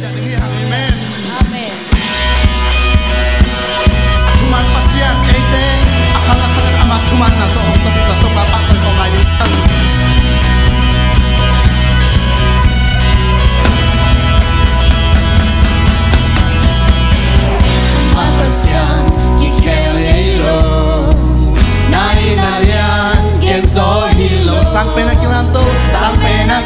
jenenge Amin. Amin. Cuman pasiat ete. Akang-akang kan amat cuman nato tapi kato bapak kan kau sang pena kilanto sang pena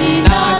not